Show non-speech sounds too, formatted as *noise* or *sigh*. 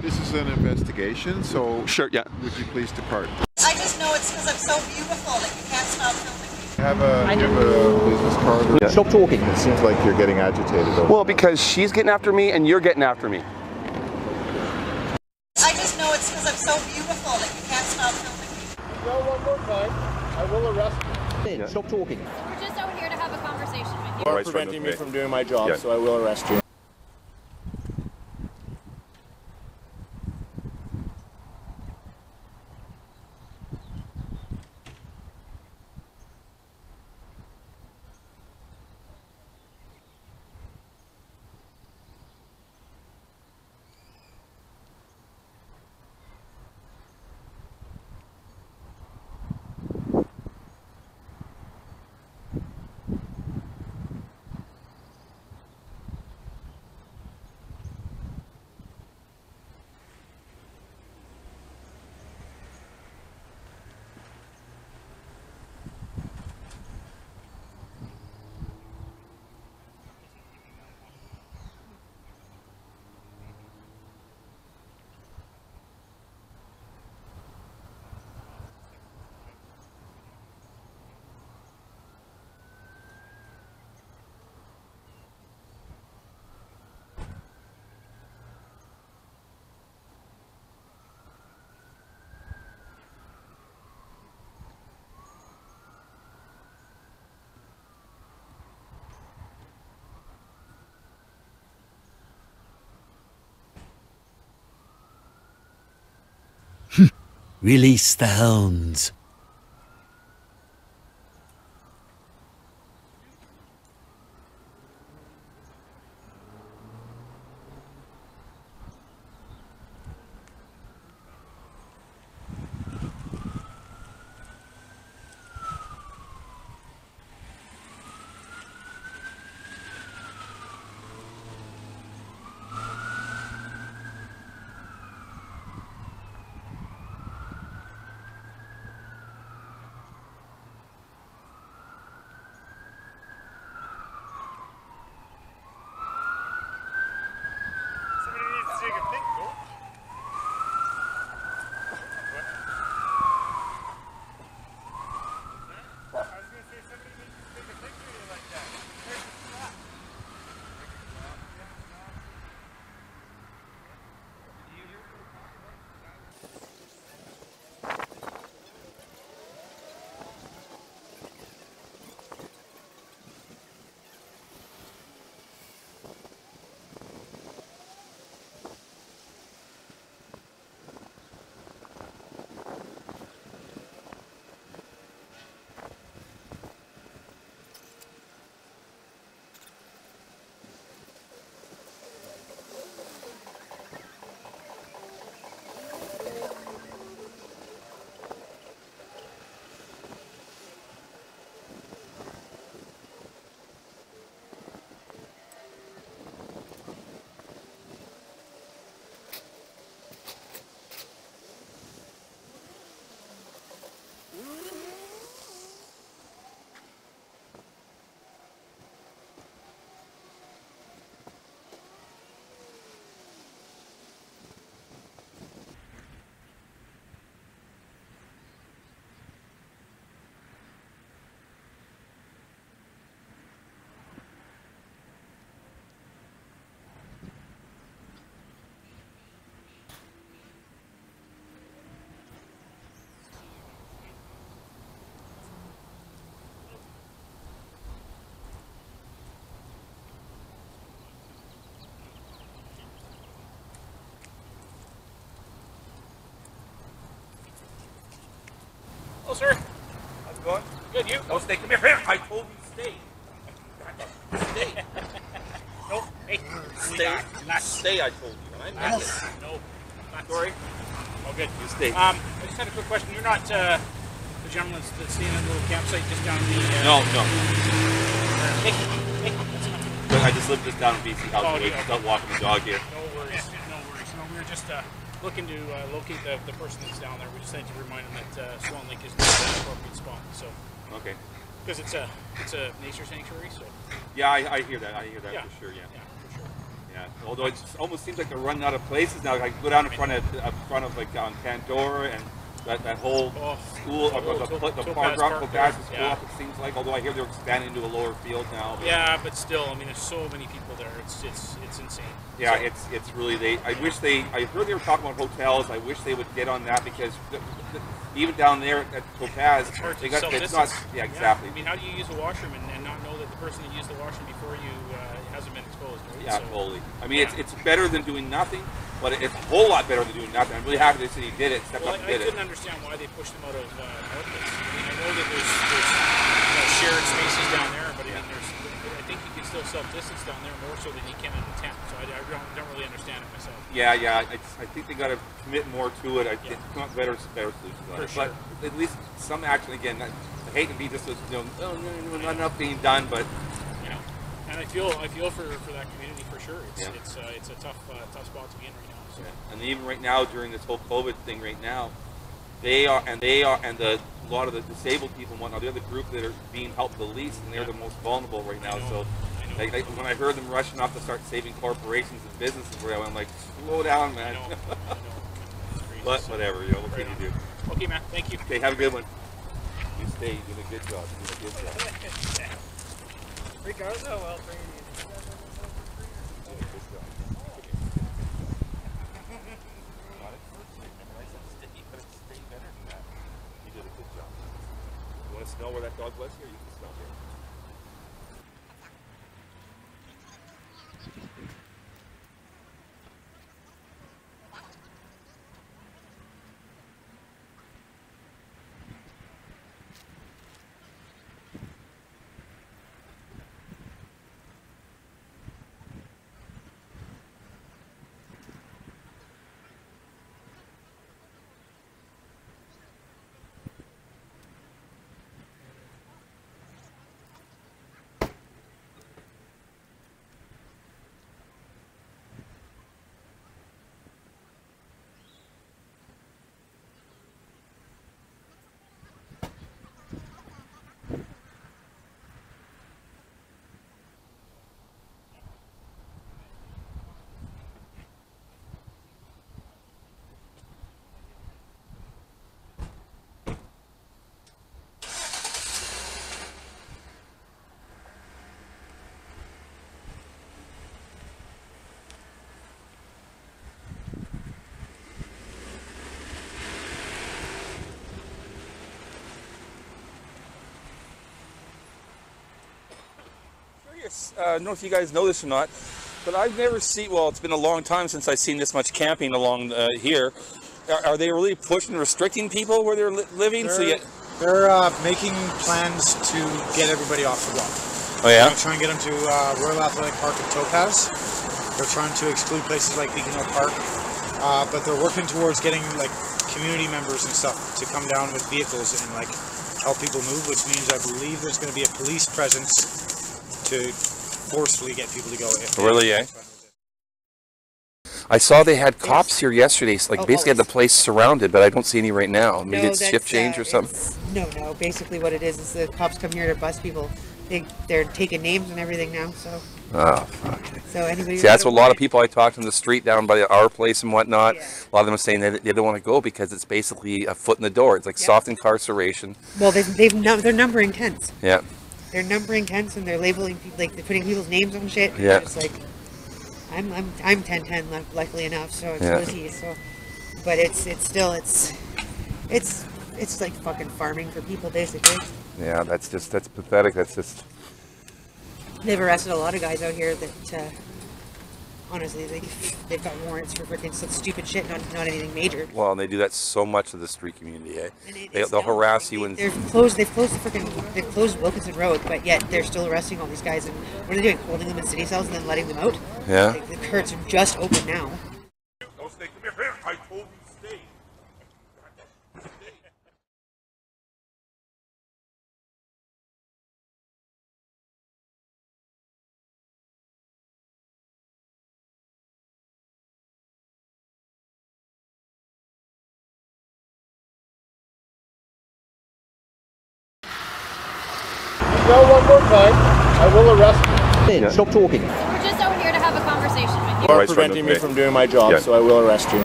This is an investigation, so Sure, yeah. would you please depart? I just know it's because I'm so beautiful that you can't stop filming me. Have a, have a business card? Yeah. Stop talking. It seems like you're getting agitated. over Well, that. because she's getting after me and you're getting after me. I just know it's because I'm so beautiful that you can't stop filming me. No, one more time. I will arrest you. Hey, stop talking. We're just out here to have a conversation with you. You are Rights preventing me from doing my job, Yeah. so I will arrest you. Release the hounds. Sir. How's it going? Good, you? No, stay. Come here. Here. I told you stay. Stay. *laughs* no. Hey. Stay. Stay, I told you. I meant it. No. Not sorry. Oh, good. You stay. Um, I just had a quick question. You're not uh, the gentleman that's staying in a little campsite just down the... Uh, No, no. Hey, hey, that's not... But I just live just down in BC House. Oh, yeah. Just out walking the dog here. No worries. No worries. No, we were just uh, looking to uh, locate the, the person that's down there. We just need to remind them that uh, Swan Lake is not an appropriate spot. So, Okay. because it's a it's a nature sanctuary. So, Yeah, I, I hear that. I hear that Yeah. for sure. Yeah. yeah, for sure. Yeah. Although it almost seems like they're running out of places now. Like go down in front of up front of like on Pandora and that, that whole Oh, school, oh, the, the, the Topaz farm ground, Park Topaz school Yeah. up, it seems like. Although I hear they're expanding to a lower field now. but- Yeah, but still, I mean, there's so many people there. It's it's it's insane. Yeah, So- it's it's really they. I wish they. I heard they were talking about hotels. I wish they would get on that because the, the, even down there at Topaz, It's they got it's not. Yeah, exactly. I mean, how do you use a washroom and, and not know the person that used the washroom before you uh, hasn't been exposed? Right? Yeah, So- totally. I mean, it's Yeah. it's better than doing nothing, but it's a whole lot better than doing nothing. I'm really happy the city did it, stepped Well, up and I, I couldn't it. understand why they pushed them out of uh. I mean, I know that there's, there's you know, shared spaces down there, but I mean, there's, I think you can still self-distance down there more so than you can in the tent. So I, I don't, don't really understand it myself. Yeah, yeah. I, I think they got to commit more to it. I think come up better, better solutions on For it. sure. But at least some action. Again, I hate to be just you know, oh, no, no, not enough being done, but You know, and I feel I feel for, for that community for sure. It's Yeah. it's uh, it's a tough uh, tough spot to be in right now. So. Yeah. And even right now, during this whole COVID thing, right now, they are and they are and the a lot of the disabled people and whatnot. They're the group that are being helped the least, and they're the most vulnerable right now. So, I know. like, like, when I heard them rushing off to start saving corporations and businesses, where I'm like, slow down, I man. know. I know. *laughs* But whatever, you know, what can you do? Okay, man. Thank you. Okay, have a good one. You stay. You're doing a good job. You're doing a good job. Regardless of well trained. You're doing a good job. Got it? Nice and sticky, but it's stay better than that. You did a good job. You *laughs* want to smell where that dog was here? You can smell here. Curious, uh, I don't know if you guys know this or not, but I've never seen. Well, it's been a long time since I've seen this much camping along uh, here. Are, are they really pushing, restricting people where they're li- living? so They're, you, they're uh, making plans to get everybody off the block. oh They're yeah. gonna try and get them to uh, Royal Athletic Park and Topaz. They're trying to exclude places like Beacon Hill Park, uh, but they're working towards getting like community members and stuff to come down with vehicles and like help people move, which means I believe there's going to be a police presence to forcefully get people to go. If Really, eh? I saw they had cops here yesterday. So like Oh, basically had the place surrounded, but I don't see any right now. Maybe No, it's shift change uh, or something. No, no. Basically, what it is is the cops come here to bust people. They they're taking names and everything now. So Oh, fuck. so anybody. See, that's what a lot of people I talked to in the street down by our place and whatnot. Yeah. A lot of them are saying that they don't want to go because it's basically a foot in the door. It's like Yeah. soft incarceration. Well, they've they've num- they're numbering tents. Yeah. They're numbering tents and they're labeling people like they're putting people's names on shit. Yeah. It's like I'm I'm I'm ten ten luckily enough, so it's Yeah. Lizzie. So, but it's it's still it's it's it's like fucking farming for people basically. Yeah, that's just that's pathetic. That's just They've arrested a lot of guys out here that, uh, honestly, they, they've got warrants for freaking some stupid shit, not, not anything major. well, and they do that so much to the street community. Eh? They, they'll still- harass you and They're closed. They've closed the freaking. They've closed Wilkinson Road, but yet they're still arresting all these guys. And what are they doing? Holding them in city cells and then letting them out? yeah. Like, the courts are just open now. Yell one more time. I will arrest you. stop talking We're just over here to have a conversation with with you. You are preventing me from doing my job, Yeah. so I will arrest you.